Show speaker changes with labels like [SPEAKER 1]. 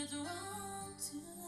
[SPEAKER 1] if it's wrong to